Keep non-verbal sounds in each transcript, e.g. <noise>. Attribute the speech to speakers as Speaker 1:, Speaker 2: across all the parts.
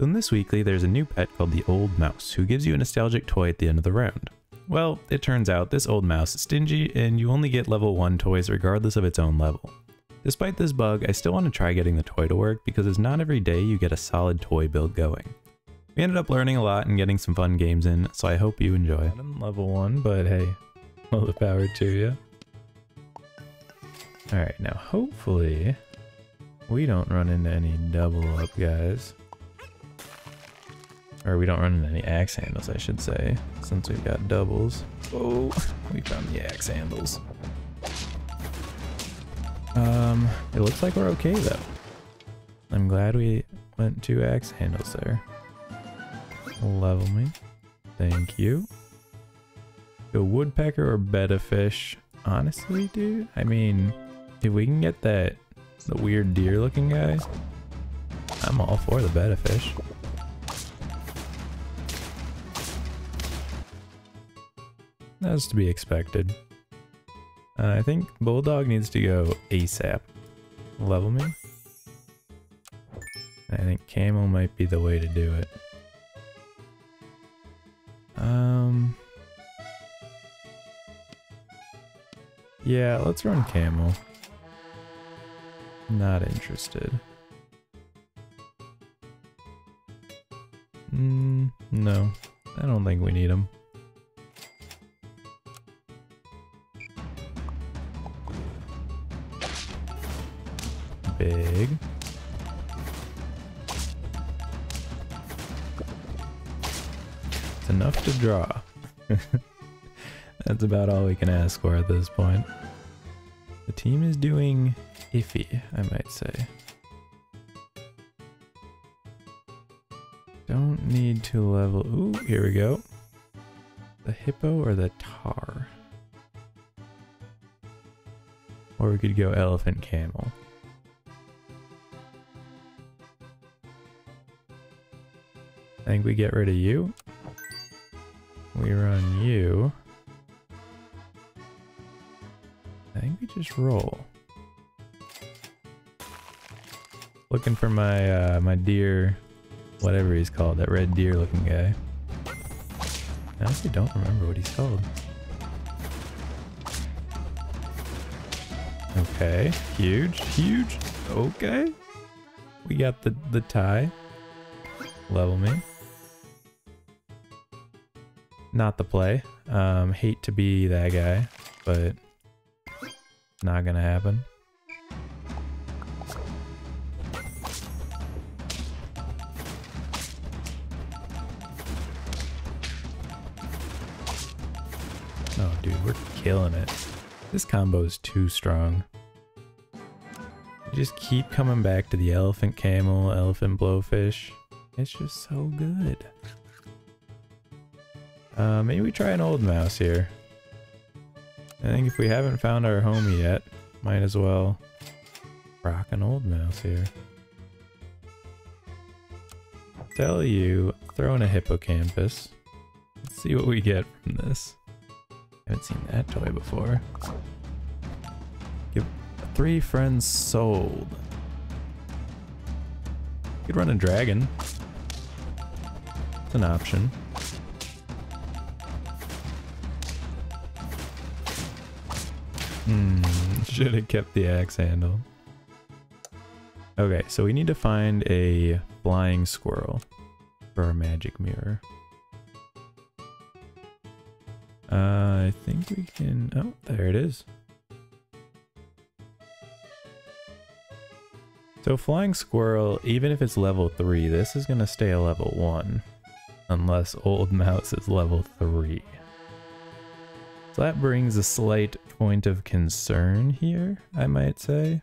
Speaker 1: In this weekly, there's a new pet called the Old Mouse, who gives you a nostalgic toy at the end of the round. Well, it turns out this old mouse is stingy, and you only get level 1 toys regardless of its own level. Despite this bug, I still want to try getting the toy to work because it's not every day you get a solid toy build going. We ended up learning a lot and getting some fun games in, so I hope you enjoy. I'm level 1, but hey, all the power to you. Alright, now hopefully we don't run into any double up guys. Or we don't run into any axe handles, I should say, since we've got doubles. Oh, we found the axe handles. Um, it looks like we're okay though. I'm glad we went two axe handles there. Level me. Thank you. A woodpecker or betta fish. Honestly, dude, I mean, if we can get that the weird deer looking guy, I'm all for the betta fish. That's to be expected. Uh, I think Bulldog needs to go ASAP. Level me. I think Camel might be the way to do it. Um... Yeah, let's run Camel. Not interested. Mm, no, I don't think we need him. Big. It's enough to draw. <laughs> That's about all we can ask for at this point. The team is doing iffy, I might say. Don't need to level... Ooh, here we go. The hippo or the tar? Or we could go elephant camel. I think we get rid of you. We run you. I think we just roll. Looking for my uh, my deer, whatever he's called, that red deer looking guy. I honestly don't remember what he's called. Okay, huge, huge. Okay. We got the, the tie. Level me not the play. Um, hate to be that guy, but not gonna happen. Oh, dude, we're killing it. This combo is too strong. You just keep coming back to the elephant camel, elephant blowfish. It's just so good. Uh, maybe we try an old mouse here. I think if we haven't found our homie yet, might as well rock an old mouse here. Tell you, throw in a hippocampus. Let's see what we get from this. Haven't seen that toy before. Give three friends sold. Could run a dragon. It's an option. Hmm, <laughs> should have kept the axe handle. Okay, so we need to find a flying squirrel for our magic mirror. Uh, I think we can... Oh, there it is. So flying squirrel, even if it's level 3, this is going to stay a level 1. Unless old mouse is level 3. So that brings a slight point of concern here, I might say.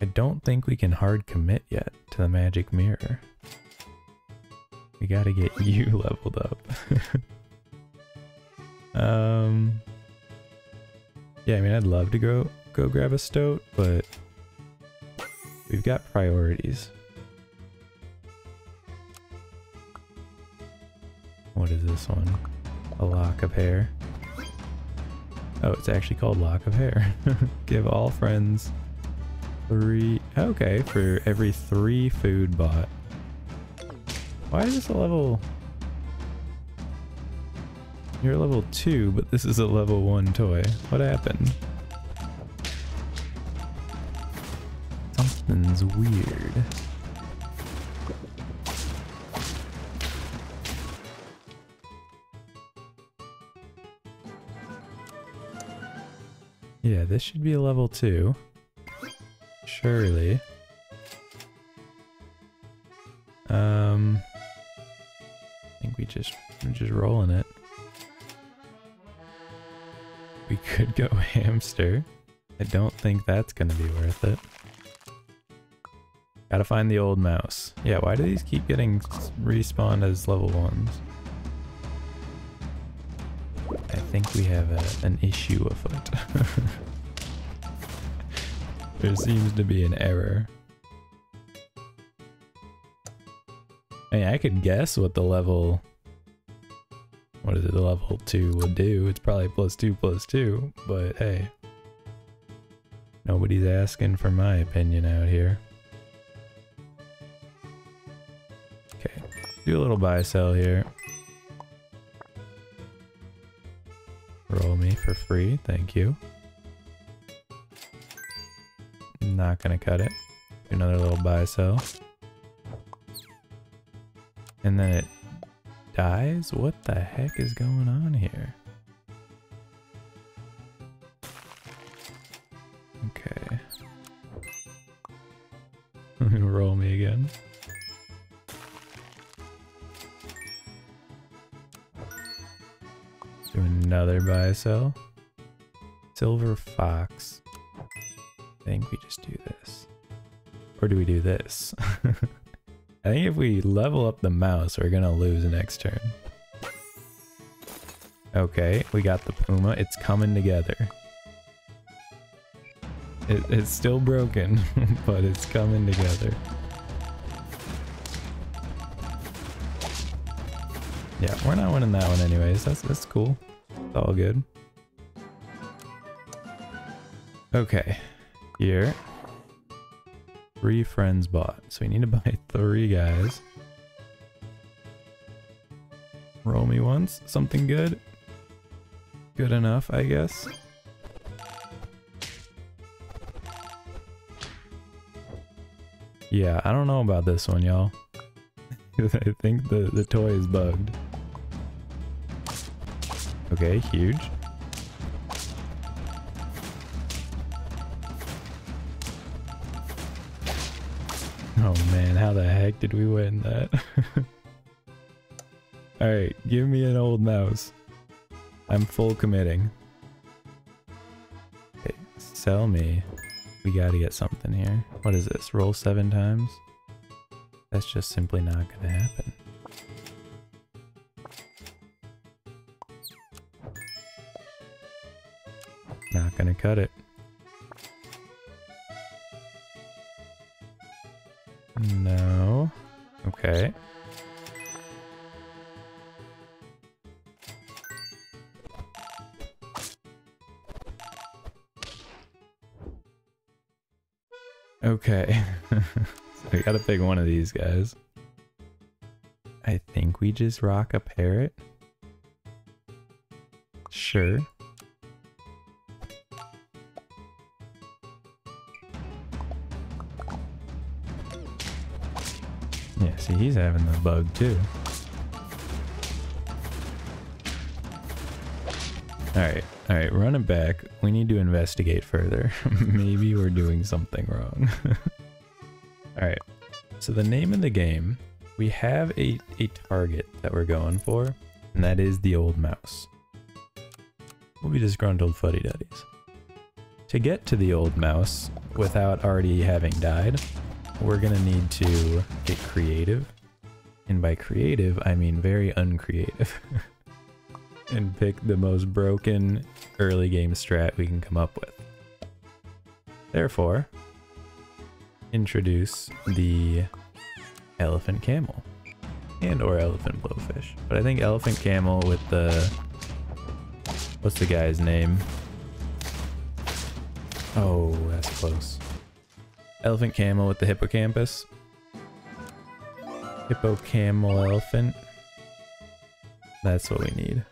Speaker 1: I don't think we can hard commit yet to the magic mirror. We gotta get <laughs> you leveled up. <laughs> um, yeah, I mean, I'd love to go go grab a stoat, but we've got priorities. What is this one? A lock of hair. Oh, it's actually called lock of hair. <laughs> Give all friends Three. Okay, for every three food bought. Why is this a level... You're level 2, but this is a level 1 toy. What happened? Something's weird. Yeah, this should be a level 2. Surely. Um, I think we just, we're just rolling it. We could go <laughs> hamster. I don't think that's going to be worth it. Gotta find the old mouse. Yeah, why do these keep getting respawned as level 1s? Think we have a, an issue afoot. <laughs> there seems to be an error. I mean, I could guess what the level... What is it, the level 2 would do. It's probably plus 2 plus 2, but hey. Nobody's asking for my opinion out here. Okay, do a little buy sell here. Free, thank you. Not gonna cut it. Another little buy sell. And then it dies? What the heck is going on here? Okay. <laughs> Roll me again. Do another buy sell. Silver Fox. I think we just do this. Or do we do this? <laughs> I think if we level up the mouse, we're gonna lose next turn. Okay, we got the Puma. It's coming together. It, it's still broken, <laughs> but it's coming together. Yeah, we're not winning that one anyways. That's that's cool. It's all good. Okay, here. Three friends bought. So we need to <laughs> buy three guys. Roll me once. Something good. Good enough, I guess. Yeah, I don't know about this one, y'all. <laughs> I think the, the toy is bugged. Okay, huge. Oh man, how the heck did we win that? <laughs> Alright, give me an old mouse. I'm full committing. Okay, sell me. We gotta get something here. What is this? Roll seven times? That's just simply not gonna happen. Not gonna cut it. No. Okay. Okay. so <laughs> we gotta pick one of these guys. I think we just rock a parrot. Sure. See, he's having the bug too. Alright, alright, run it back. We need to investigate further. <laughs> Maybe we're doing something wrong. <laughs> alright, so the name of the game, we have a, a target that we're going for, and that is the old mouse. We'll be disgruntled fuddy duddies. To get to the old mouse without already having died, we're gonna need to get creative. And by creative, I mean very uncreative. <laughs> and pick the most broken early game strat we can come up with. Therefore, introduce the elephant camel and or elephant blowfish. But I think elephant camel with the what's the guy's name? Oh, that's close. Elephant camel with the hippocampus. Hippo camel elephant. That's what we need.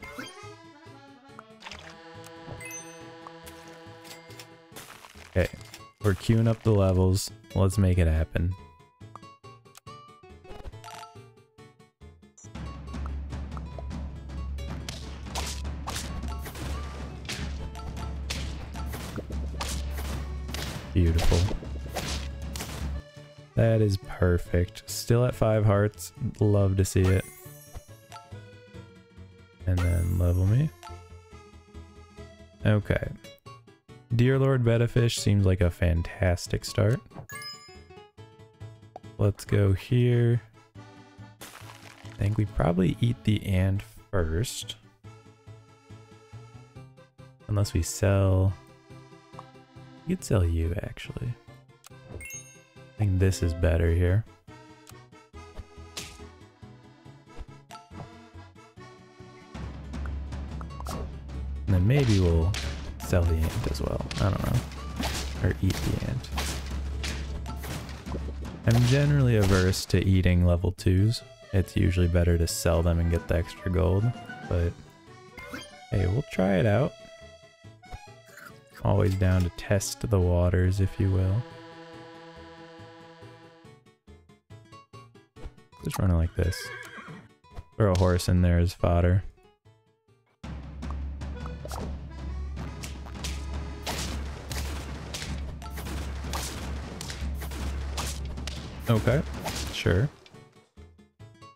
Speaker 1: Okay, we're queuing up the levels. Let's make it happen. Is perfect. Still at five hearts. Love to see it. And then level me. Okay. Deer Lord Betta fish seems like a fantastic start. Let's go here. I think we probably eat the ant first. Unless we sell... We could sell you, actually. This is better here. And then maybe we'll sell the ant as well. I don't know. Or eat the ant. I'm generally averse to eating level 2s. It's usually better to sell them and get the extra gold. But hey, we'll try it out. Always down to test the waters, if you will. Just running like this. Throw a horse in there as fodder. Okay, sure.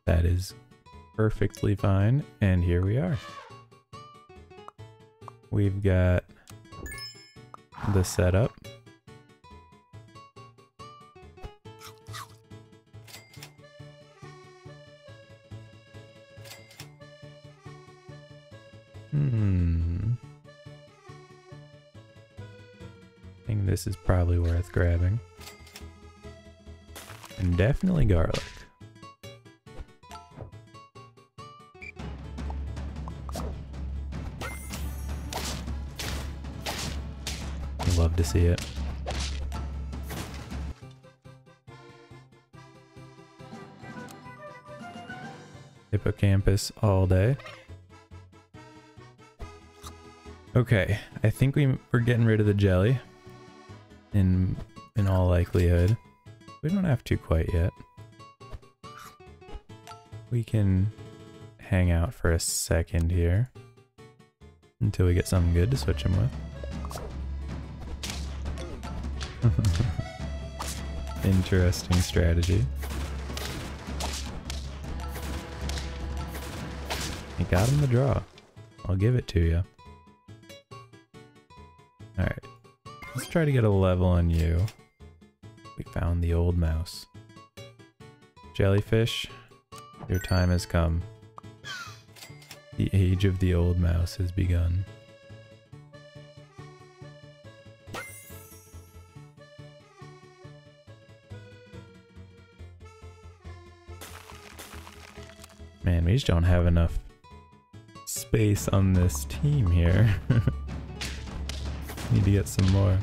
Speaker 1: That is perfectly fine. And here we are. We've got the setup. Hmm. I think this is probably worth grabbing. And definitely garlic. Love to see it. Hippocampus all day. Okay, I think we, we're getting rid of the jelly. In, in all likelihood. We don't have to quite yet. We can hang out for a second here. Until we get something good to switch him with. <laughs> Interesting strategy. You got him the draw. I'll give it to you. Alright. Let's try to get a level on you. We found the old mouse. Jellyfish, your time has come. The age of the old mouse has begun. Man, we just don't have enough space on this team here. <laughs> Need to get some more.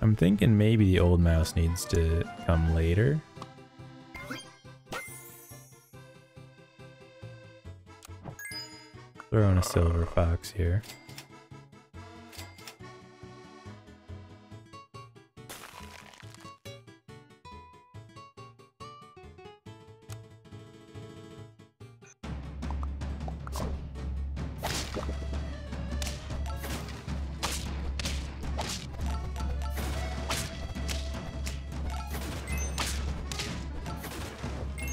Speaker 1: I'm thinking maybe the old mouse needs to come later. Throw in a silver fox here.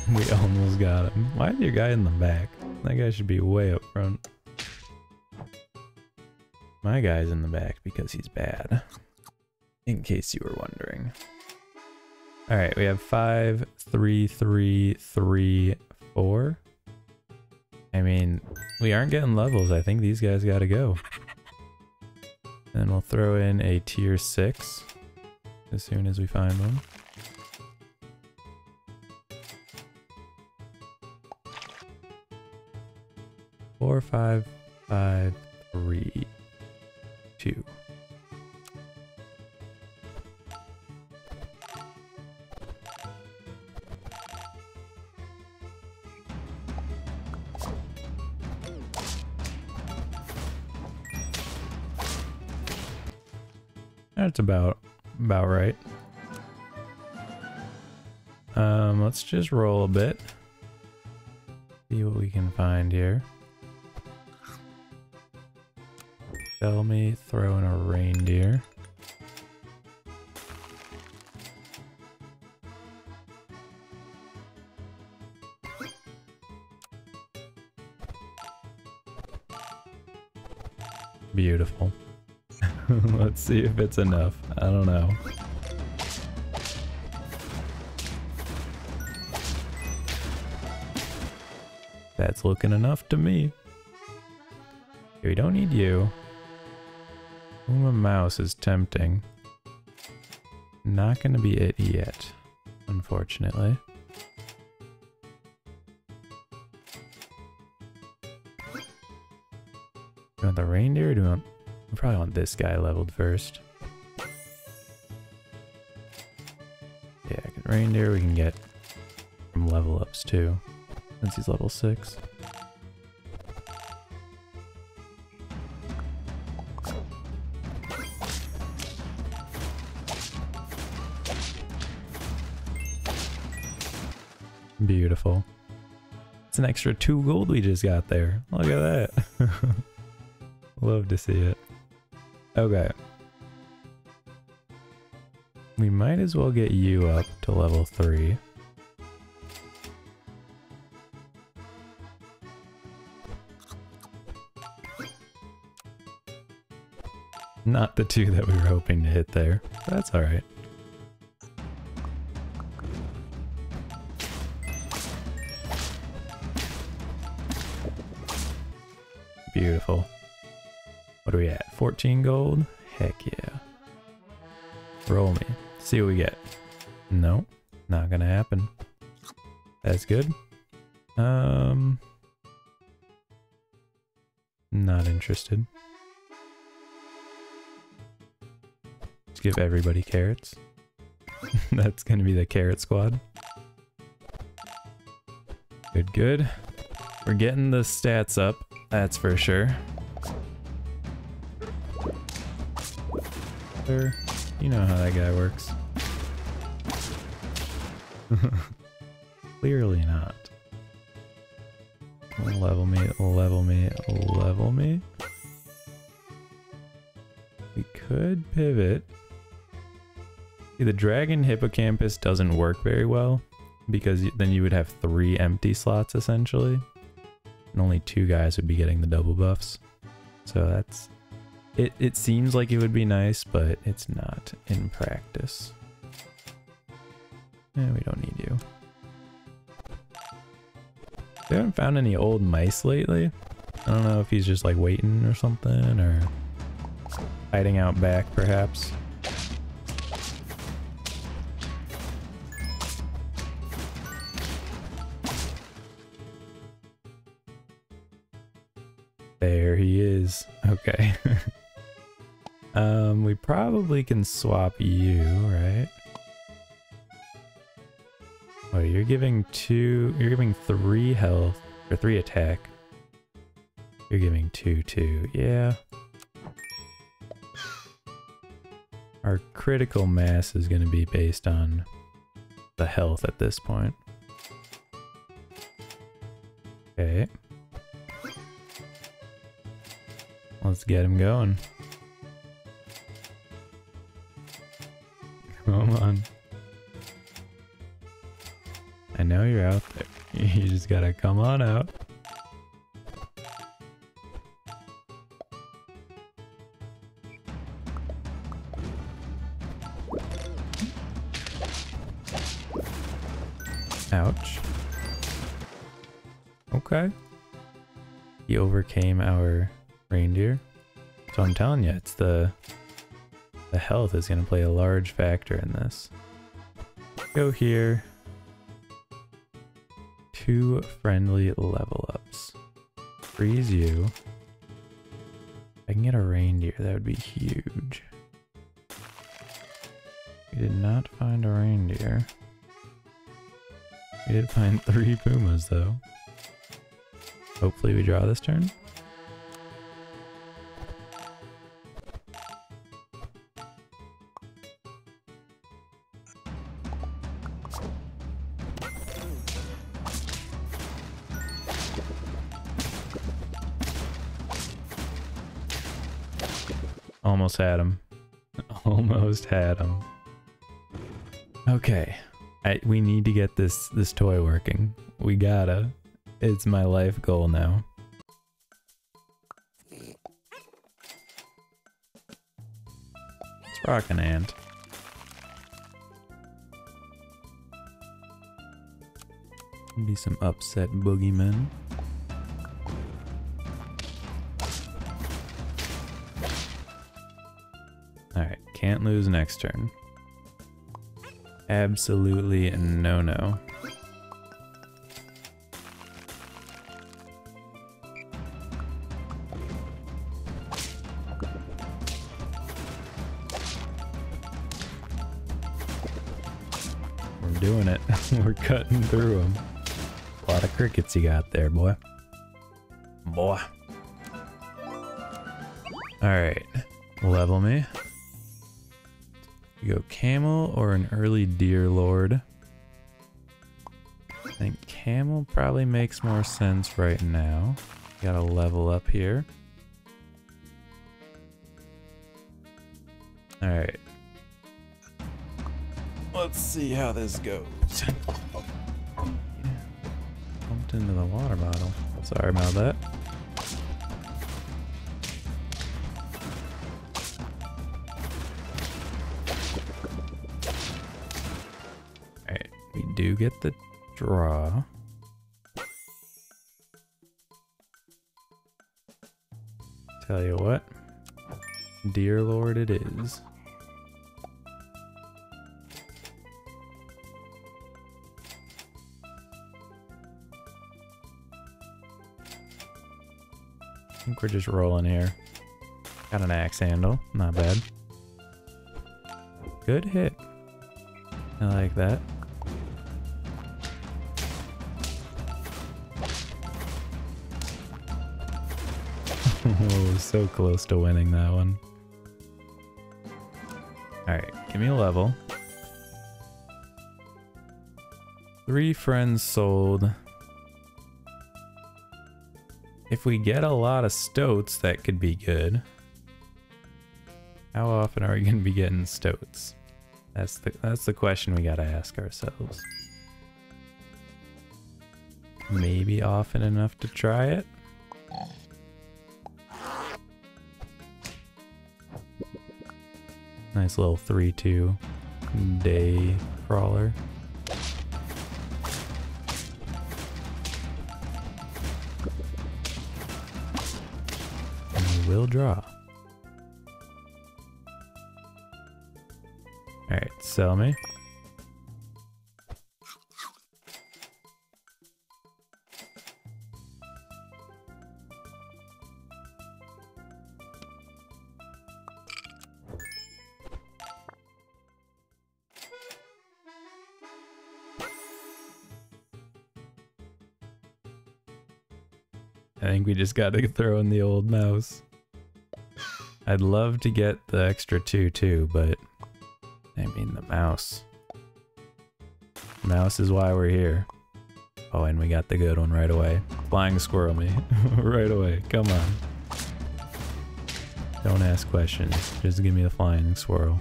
Speaker 1: <laughs> We almost got him. Why is your guy in the back? That guy should be way up front. My guy's in the back because he's bad. In case you were wondering. Alright, we have five, three, three, three, four. I mean, we aren't getting levels. I think these guys gotta go. Then we'll throw in a tier six as soon as we find one. Four, five, five, three. two. That's about about right. Um, let's just roll a bit. See what we can find here. Tell me, throw in a reindeer. Beautiful. <laughs> Let's see if it's enough. I don't know. That's looking enough to me. We don't need you. Uma mouse is tempting. Not gonna be it yet, unfortunately. Do you want the reindeer do you want... We probably want this guy leveled first. Yeah, reindeer we can get from level ups too, since he's level 6. Beautiful. It's an extra two gold we just got there. Look at that. <laughs> Love to see it. Okay. We might as well get you up to level 3. Not the two that we were hoping to hit there. That's alright. Beautiful. What are we at? 14 gold? Heck yeah. Roll me. See what we get. No, not gonna happen. That's good. Um, not interested. Let's give everybody carrots. <laughs> That's gonna be the carrot squad. Good, good. We're getting the stats up, that's for sure. You know how that guy works. <laughs> Clearly not. Level me, level me, level me. We could pivot. See, the dragon hippocampus doesn't work very well because then you would have three empty slots essentially. And only two guys would be getting the double buffs. So that's it, it seems like it would be nice, but it's not in practice. Yeah, we don't need you. We haven't found any old mice lately. I don't know if he's just like waiting or something, or hiding out back perhaps. Okay. <laughs> Um, we probably can swap you, right? Oh, you're giving two, you're giving three health, or three attack. You're giving two, two, yeah. Our critical mass is going to be based on the health at this point. Okay. Let's get him going. Come on. I know you're out there. <laughs> You just gotta come on out. Ouch. Okay. He overcame our reindeer. So I'm telling you, it's the the health is going to play a large factor in this. Go here. Two friendly level ups. Freeze you. I can get a reindeer, that would be huge. We did not find a reindeer. We did find <laughs> three pumas though. Hopefully we draw this turn. Had him. <laughs> Almost had him. Okay. I, we need to get this this toy working. We gotta. It's my life goal now. Let's rock ant. Be some upset boogeymen. Can't lose next turn. Absolutely no-no. We're doing it. <laughs> We're cutting through them. A lot of crickets you got there, boy. Boy. Alright. Level me. Go camel or an early deer lord. I think camel probably makes more sense right now. Gotta level up here. Alright. Let's see how this goes. Bumped into the water bottle. Sorry about that. Do get the draw. Tell you what, deer lord it is. I think we're just rolling here. Got an axe handle, not bad. Good hit. I like that. Oh, so close to winning that one. Alright, give me a level. Three friends sold. If we get a lot of stoats, that could be good. How often are we going to be getting stoats? That's the that's the question we gotta ask ourselves. Maybe often enough to try it. Nice little 3-2 day crawler. And we will draw. Alright, sell me. Just got to <laughs> throw in the old mouse. I'd love to get the extra two too, but I mean the mouse. Mouse is why we're here. Oh, and we got the good one right away. Flying squirrel me. <laughs> right away. Come on. Don't ask questions. Just give me the flying squirrel.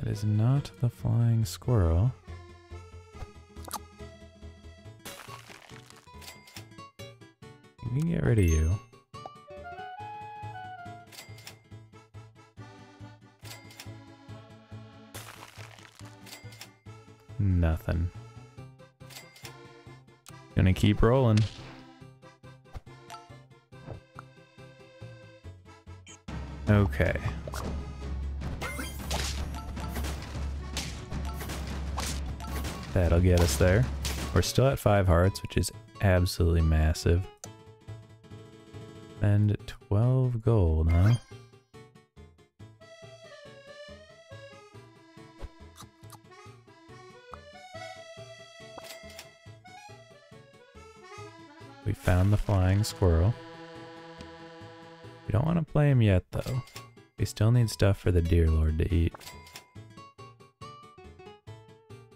Speaker 1: That is not the flying squirrel. We can get rid of you. Nothing. Gonna keep rolling. Okay. That'll get us there. We're still at five hearts, which is absolutely massive. Spend 12 gold, huh? We found the flying squirrel. We don't want to play him yet, though. We still need stuff for the deer lord to eat.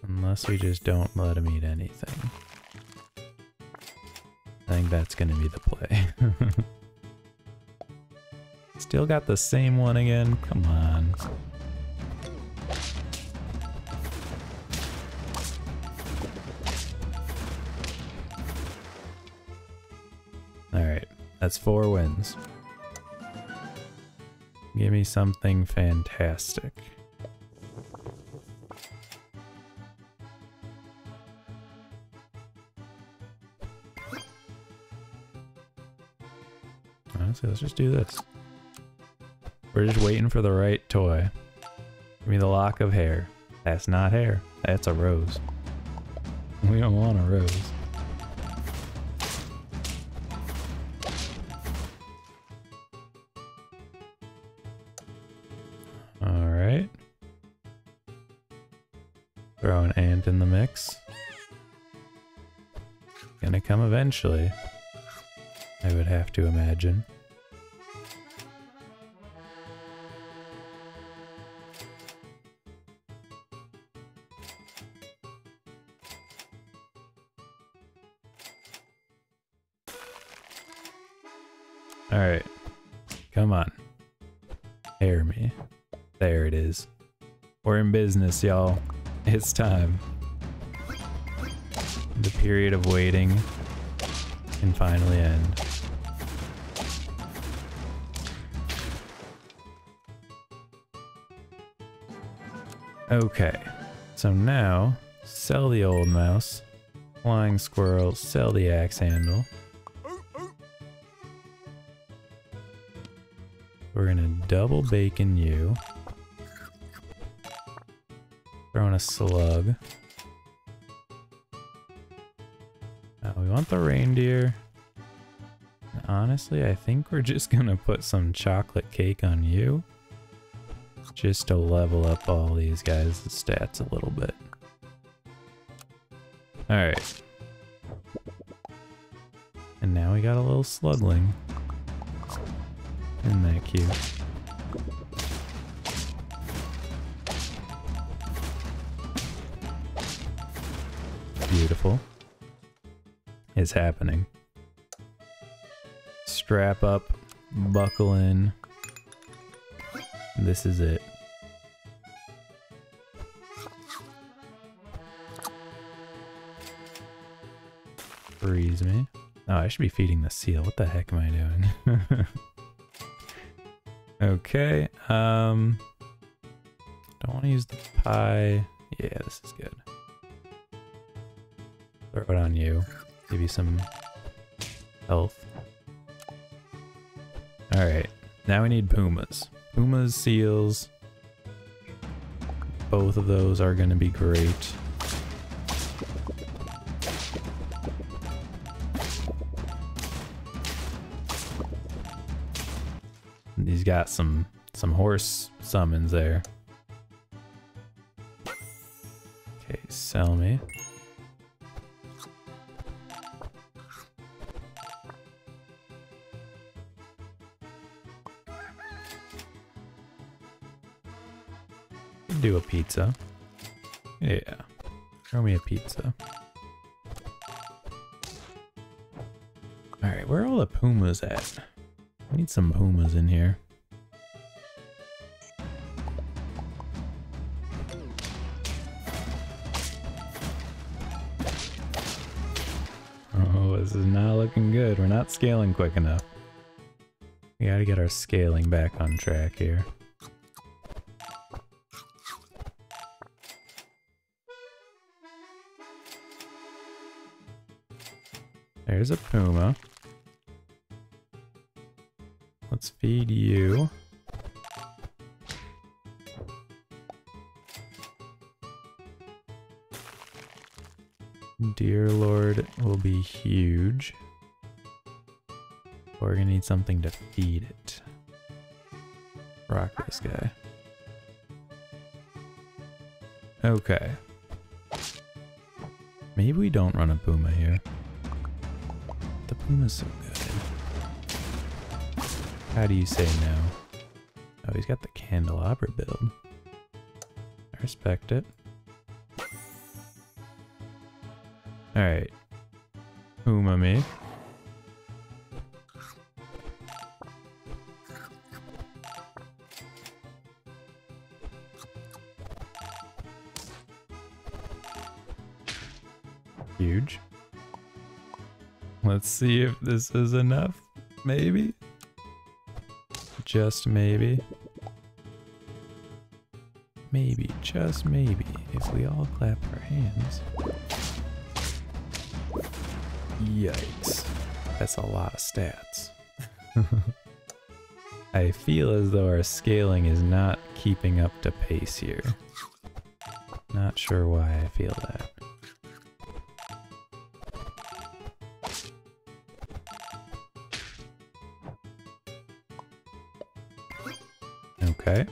Speaker 1: Unless we just don't let him eat anything. I think that's gonna be the play. <laughs> Still got the same one again? Come on. Alright, that's four wins. Give me something fantastic. Honestly, let's just do this. We're just waiting for the right toy. Give me the lock of hair. That's not hair. That's a rose. We don't want a rose. Alright. Throw an ant in the mix. Gonna come eventually. I would have to imagine. Business, y'all. It's time. The period of waiting can finally end. Okay, so now sell the old mouse, flying squirrel, sell the axe handle. We're gonna double bacon you. Throwing a slug. Uh, we want the reindeer. Honestly, I think we're just gonna put some chocolate cake on you. Just to level up all these guys' stats a little bit. Alright. And now we got a little slugling. Isn't that cute? Beautiful. Is happening. Strap up, buckle in. This is it. Freeze me. Oh, I should be feeding the seal. What the heck am I doing? <laughs> okay, um... Don't want to use the pie. Yeah, this is good. Throw it on you. Give you some health. Alright, now we need pumas. Pumas, seals. Both of those are going to be great. He's got some some horse summons there. Okay, sell me. Do a pizza. Yeah. Throw me a pizza. Alright, where are all the pumas at? I need some pumas in here. Oh, this is not looking good. We're not scaling quick enough. We gotta get our scaling back on track here. There's a puma. Let's feed you. Deer Lord will be huge. We're gonna need something to feed it. Rock this guy. Okay. Maybe we don't run a Puma here. Puma's so good. How do you say no? Oh, he's got the candelabra build. I respect it. Alright. Puma me. Let's see if this is enough. Maybe? Just maybe. Maybe, just maybe, if we all clap our hands. Yikes. That's a lot of stats. <laughs> I feel as though our scaling is not keeping up to pace here. Not sure why I feel that. Okay.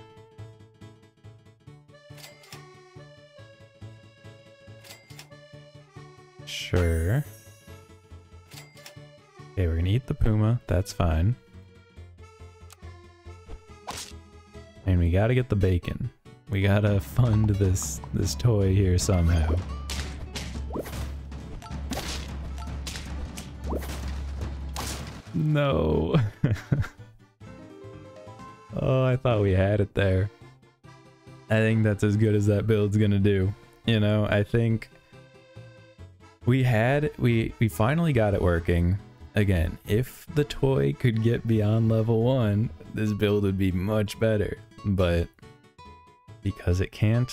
Speaker 1: Sure. Okay, we're gonna eat the puma. That's fine. And we gotta get the bacon. We gotta <laughs> fund this this toy here somehow. No. <laughs> oh, I thought we had it there. I think that's as good as that build's gonna do. You know, I think we had we we finally got it working. Again, if the toy could get beyond level 1, this build would be much better. But because it can't,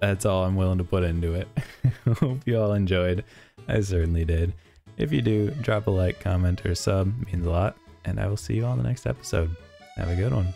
Speaker 1: that's all I'm willing to put into it. <laughs> Hope you all enjoyed. I certainly did. If you do, drop a like, comment, or sub. It means a lot. And I will see you all in the next episode. Have a good one.